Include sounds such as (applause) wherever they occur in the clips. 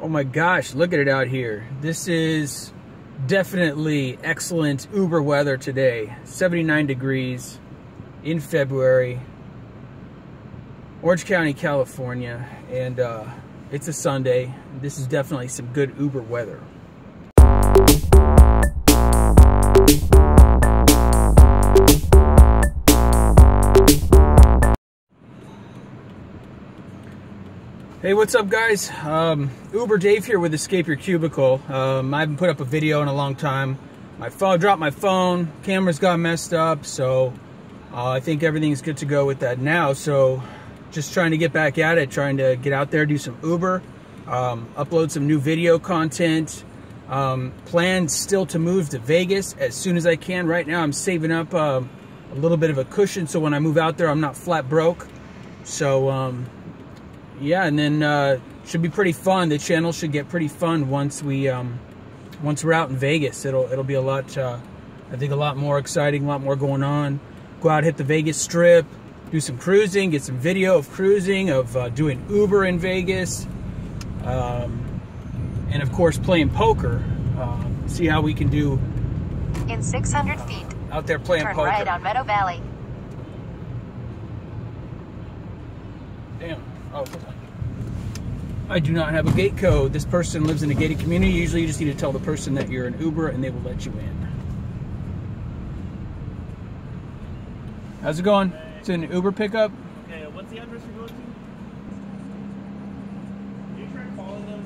Oh my gosh, look at it out here. This is definitely excellent Uber weather today. 79 degrees in February, Orange County, California, and uh, it's a Sunday. This is definitely some good Uber weather. Hey, what's up, guys? Um, Uber Dave here with Escape Your Cubicle. Um, I haven't put up a video in a long time. My phone dropped my phone, cameras got messed up, so uh, I think everything's good to go with that now. So, just trying to get back at it, trying to get out there, do some Uber, um, upload some new video content. Um, plan still to move to Vegas as soon as I can. Right now, I'm saving up uh, a little bit of a cushion so when I move out there, I'm not flat broke. So, um, yeah, and then uh, should be pretty fun. The channel should get pretty fun once we um, once we're out in Vegas. It'll it'll be a lot. Uh, I think a lot more exciting, a lot more going on. Go out, hit the Vegas Strip, do some cruising, get some video of cruising, of uh, doing Uber in Vegas, um, and of course playing poker. Uh, see how we can do In 600 feet, out there playing turn poker. right on Meadow Valley. Damn. Oh. I do not have a gate code. This person lives in a gated community. Usually you just need to tell the person that you're an Uber and they will let you in. How's it going? It's an Uber pickup? Okay, what's the address you're going to? You try calling them?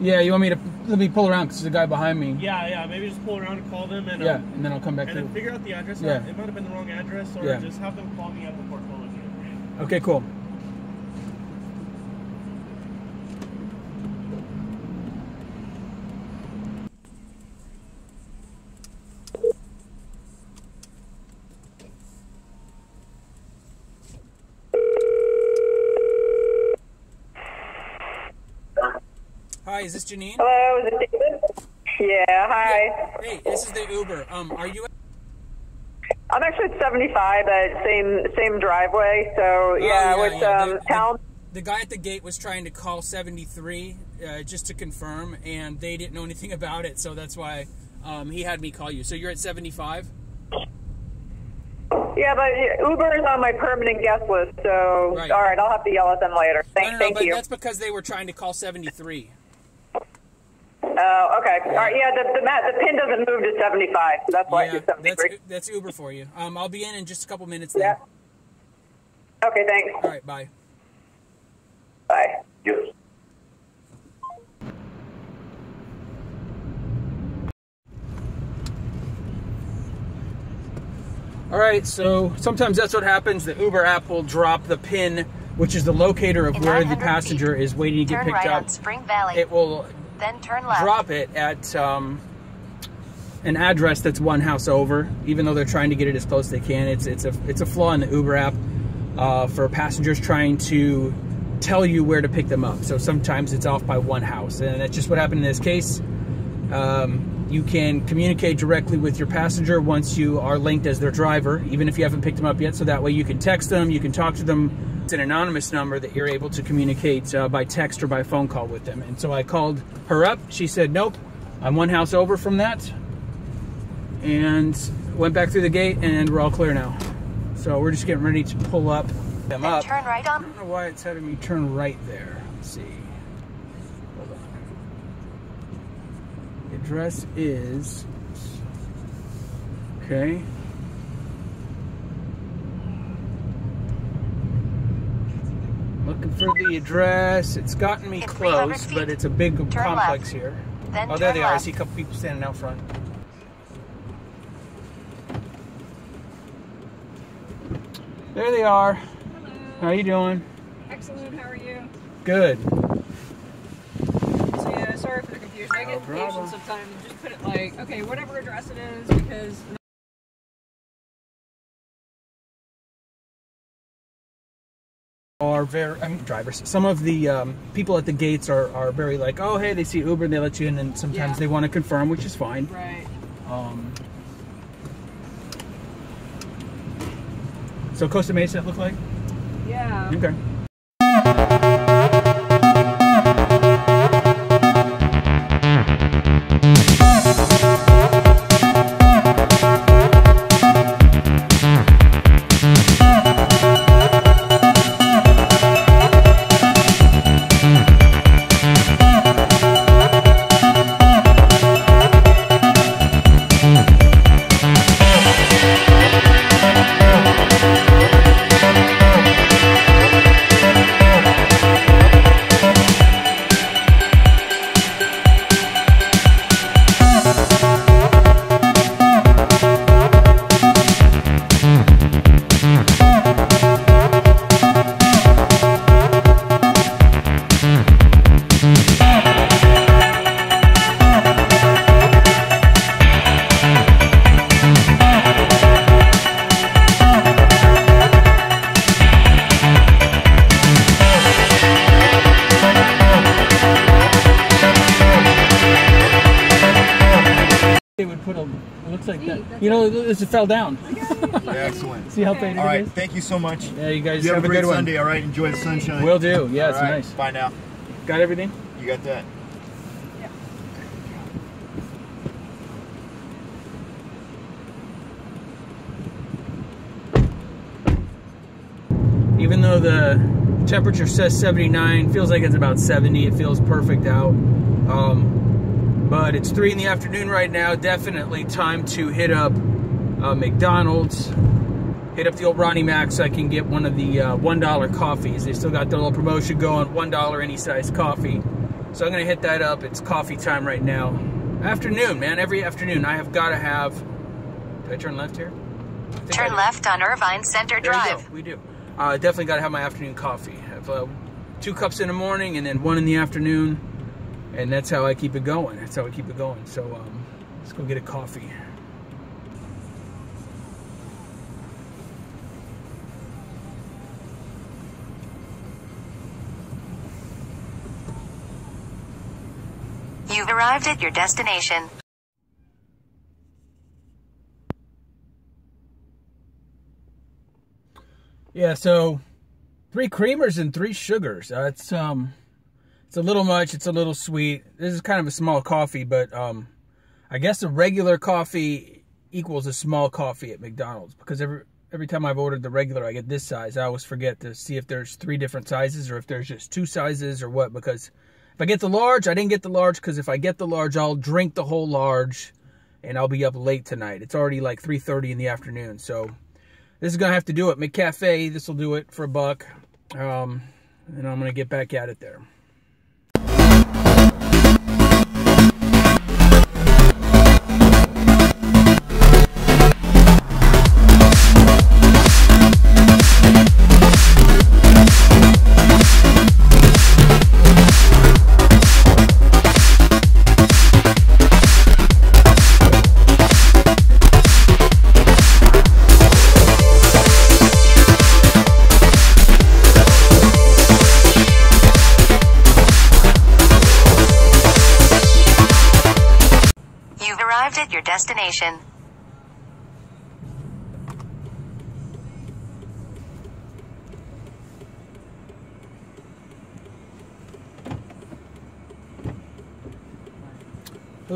Yeah, you want me to let me pull around because there's a guy behind me. Yeah, yeah, maybe just pull around and call them and, Yeah, um, and then I'll come back and then figure out the address. Yeah. It might have been the wrong address, or Yeah. just have them call me at the portfolio. Okay, cool. Hi, is this Janine? Hello, is it David? Yeah, hi. Hey, this is the Uber. Um, are you? I'm actually at 75, at same same driveway. So yeah, Oh, with yeah. um, The- the- town. The guy at the gate was trying to call 73 uh, just to confirm, and they didn't know anything (laughs) about it, so that's why um, he had me call you. So you're at 75? Yeah, but Uber is on my permanent guest list. So Right. all right, I'll have to yell at them later. Thank, no, no, no, thank but you. that's because they were trying to call 73. Oh, okay. All right. Yeah, the the, mat, the pin doesn't move to 75. So that's why yeah, it's that's, 73. that's Uber for you. Um, I'll be in in just a couple minutes then. Yeah. Okay. Thanks. All right, bye. Bye. Yes. All right, so sometimes that's what happens. The Uber app will drop the pin, which is the locator of In where the passenger feet, is waiting to get Turn picked right up. Spring Valley. It will then turn left. drop it at um, an address that's one house over, even though they're trying to get it as close as they can. It's it's a it's a flaw in the Uber app uh, for passengers trying to tell you where to pick them up. So sometimes it's off by one house, and that's just what happened in this case. Um, you can communicate directly with your passenger once you are linked as their driver, even if you haven't picked them up yet. So that way you can text them, you can talk to them. It's an anonymous number that you're able to communicate uh, by text or by phone call with them. And so I called her up. She said, "Nope, I'm one house over from that," and went back through the gate, and we're all clear now. So we're just getting ready to pull up them up. turn right I on. don't know why it's having me turn right there. Let's see. Hold on. The address is. Okay. Looking for the address. It's gotten me In 300 close, feet, but it's a big turn complex left. here. Then Oh, there turn they are. I see a couple people standing out front. There they are. How are you doing? Excellent. How are you? Good. So sorry for the confusion. I get problem. impatient sometimes. and Just put it like, okay, whatever address it is, because Are very, I mean, drivers. Some of the um, people at the gates are, are very like, oh, hey, they see Uber and they let you in, and sometimes Yeah. they want to confirm, which is fine. right. Um, so Costa Mesa, it look like? Yeah. Okay. It fell down. (laughs) Excellent. See how faded All it thank you so much. Yeah, you guys You have, have, a great good one. Sunday. All right, enjoy the sunshine. Will do. Yeah, it's All right, nice. Bye now. Got everything? You got that. Yeah. Even though the temperature says 79, feels like it's about 70. It feels perfect out. Um, but it's 3 in the afternoon right now. Definitely time to hit up uh, McDonald's. Hit up the old Ronnie Mac so I can get one of the uh, $1 coffees. They still got the little promotion going $1 any size coffee. So I'm going to hit that up. It's coffee time right now. Afternoon, man. Every afternoon I have got to have. Did I turn left here? I I Turn left on Irvine Center There Drive. We do. Uh, definitely got to have my afternoon coffee. Have uh, two cups in the morning and then one in the afternoon, and that's how I keep it going. That's how I keep it going. So um, let's go get a coffee. Arrived at your destination. Yeah. So three creamers and three sugars. Uh, it's um, it's a little much. It's a little sweet. This is kind of a small coffee, but um, I guess a regular coffee equals a small coffee at McDonald's because every every time I've ordered the regular, I get this size. I always forget to see if there's three different sizes or if there's just two sizes or what. Because if I get the large, I didn't get the large because if I get the large, I'll drink the whole large, and I'll be up late tonight. It's already like 3:30 in the afternoon, so this is gonna have to do it. McCafe, this will do it for a buck, um, and I'm gonna get back at it there.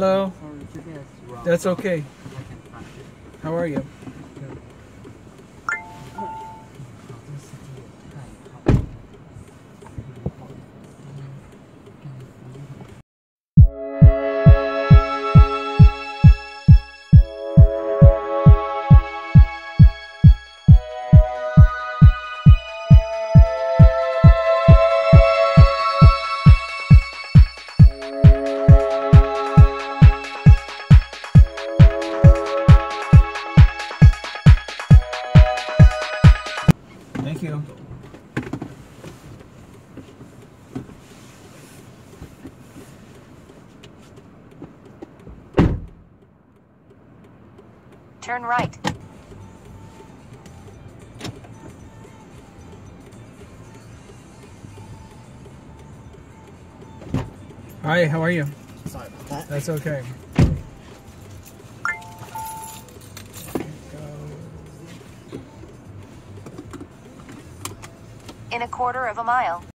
Hello. That's okay. How are you? Turn right. Hi, how are you? Sorry about that. That's okay. In a quarter of a mile.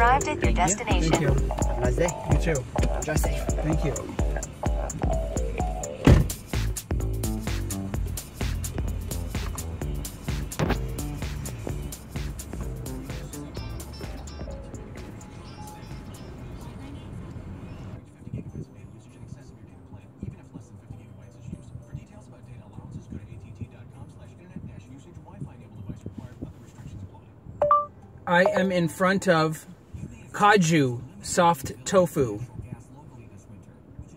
Arrived at your destination. Thank you. Have a nice day. You too. Drive safe. Thank you. I am in front of Kaju Soft Tofu. gas locally this winter, which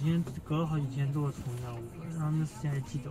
已经隔了好几天做了同样的，然后那时间还记得。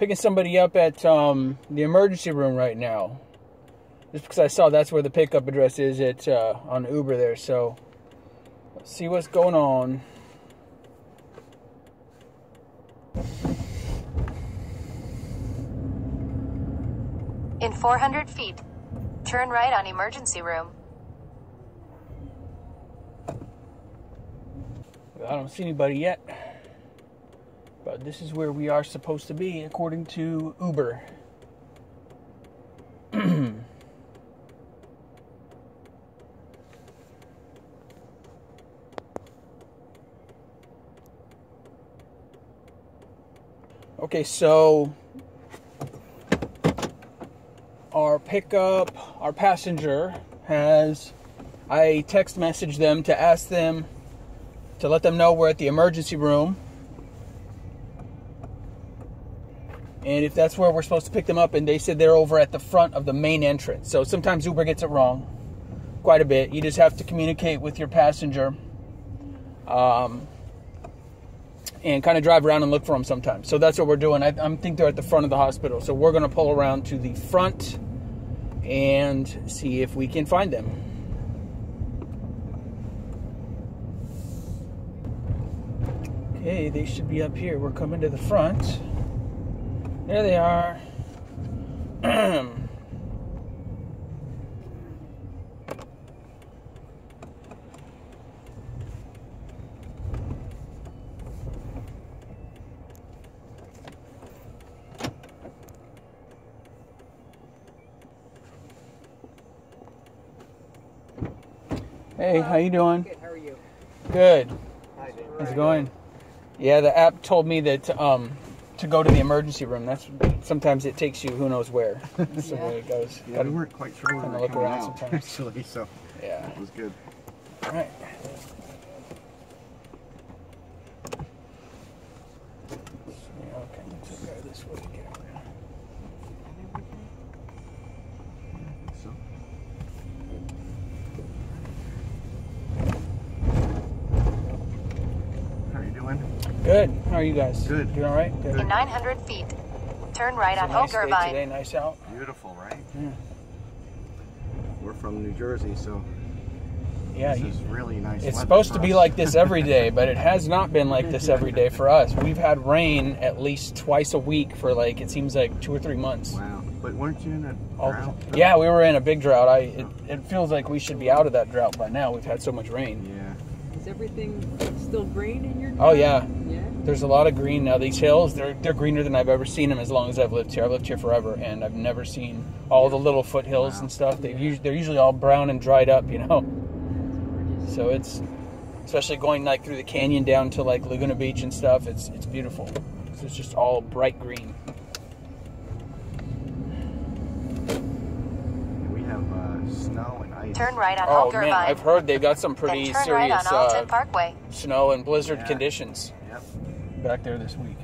picking somebody up at um, the emergency room right now. Just because I saw that's where the pickup address is at uh, on Uber there. So let's see what's going on. In 400 feet, turn right on emergency room. I don't see anybody yet. This is where we are supposed to be according to Uber. (clears throat) okay, so our pickup, our passenger has I text messaged them to ask them to let them know we're at the emergency room. And if that's where we're supposed to pick them up, and they said they're over at the front of the main entrance. So sometimes Uber gets it wrong quite a bit. You just have to communicate with your passenger um, and kind of drive around and look for them sometimes. So that's what we're doing. I, I think they're at the front of the hospital. So we're going to pull around to the front and see if we can find them. Okay, they should be up here. We're coming to the front. There they are. (clears throat) Hey, how you doing? Good. How are you? Good. Hi. How's it going? Yeah, the app told me that um, to go to the emergency room. That's sometimes it takes you who knows where. (laughs) That's the Yeah. way it goes. Yeah, Gotta- we weren't quite sure where kinda we were look coming around out, sometimes. actually, so yeah. it was good. All right. Yeah, okay, let's go this way again. So, how are you doing? Good. How are you guys? Good. Doing all right? Good. In 900 feet, turn right It's a on nice day Hogervine. today. Nice out. Beautiful, right? Yeah. We're from New Jersey, so Yeah. this is really nice. It's supposed to be like this every day, but it has not been like this (laughs) every day for us. We've had rain at least twice a week for like it seems like two or three months. Wow, but weren't you in a drought? time. Yeah, we were in a big drought. I it, it feels like we should be out of that drought by now. We've had so much rain. Yeah. Is everything still green in your? Oh yeah, Yeah. There's a lot of green now. These hills, they're they're greener than I've ever seen them as long as I've lived here. I've lived here forever, and I've never seen all the little foothills Wow. and stuff. They usually they're usually all brown and dried up, you know. So it's especially going like through the canyon down to like Laguna Beach and stuff. It's it's beautiful. So it's just all bright green. We have uh, snow and ice. Turn right on Oh man, I've heard they've got some pretty turn right serious on uh, Parkway. snow and blizzard Yeah. conditions Yep. Back there this week.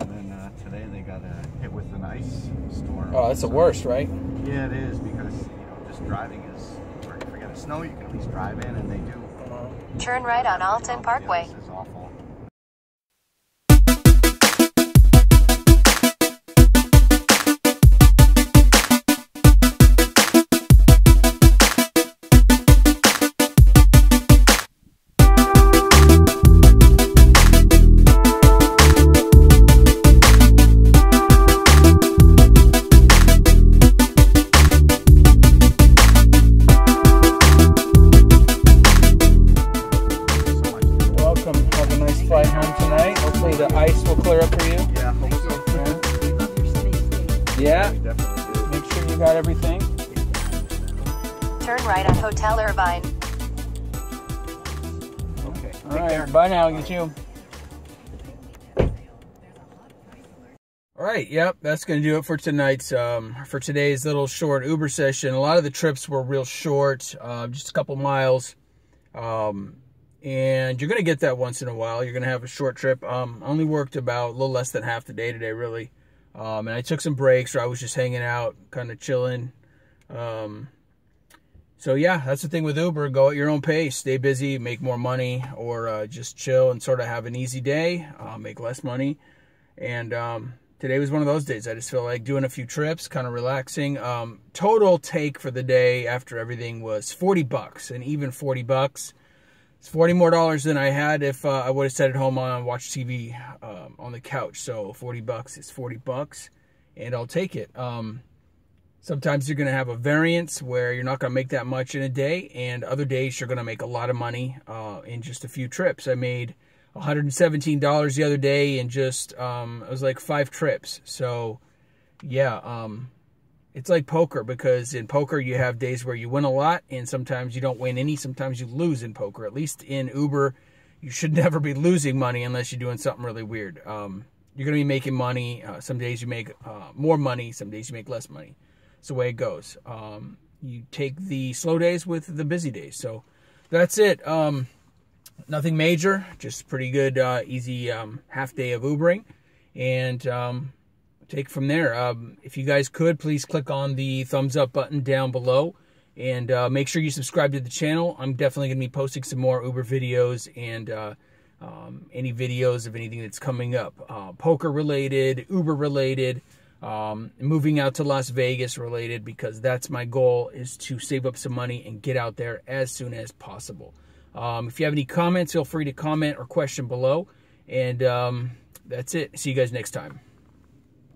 And then uh, today they got uh, hit with an ice storm. Oh, that's the worst, right? Yeah, it is because you know just driving is. Or if you get snow, you can at least drive in, and they do. Turn right on Alton Yeah, Parkway. This is awful. All right. Yep. That's going to do it for tonight's, um, for today's little short Uber session. A lot of the trips were real short, uh, just a couple miles. Um, and you're going to get that once in a while. You're going to have a short trip. Um, I only worked about a little less than half the day today, really. Um, and I took some breaks where I was just hanging out, kind of chilling. Um, so yeah, that's the thing with Uber. Go at your own pace. Stay busy, make more money, or uh, just chill and sort of have an easy day, uh, make less money. And um, today was one of those days. I just feel like doing a few trips, kind of relaxing. Um, total take for the day after everything was 40 bucks, and even 40 bucks. It's 40 more dollars than I had if uh, I would have sat at home on watch TV um, on the couch. So 40 bucks is 40 bucks, and I'll take it. Um, sometimes you're going to have a variance where you're not going to make that much in a day, and other days you're going to make a lot of money uh, in just a few trips. I made $117 the other day in just um, it was like five trips. So yeah, um, it's like poker because in poker you have days where you win a lot and sometimes you don't win any. Sometimes you lose in poker. At least in Uber, you should (laughs) never be losing money unless you're doing something really weird. Um, you're gonna be making money. Uh, some days you make uh, more money. Some days you make less money. It's the way it goes. Um, you take the slow days with the busy days. So that's it. Um, nothing major. Just pretty good, uh, easy um, half day of Ubering, and um, take from there. Um, if you guys could, please click on the thumbs up button down below and uh, make sure you subscribe to the channel. I'm definitely going to be posting some more Uber videos and uh, um, any videos of anything that's coming up. Uh, poker related, Uber related, um, moving out to Las Vegas related because that's my goal is to save up some money and get out there as soon as possible. Um, if you have any comments, feel free to comment or question below. And um, that's it. See you guys next time.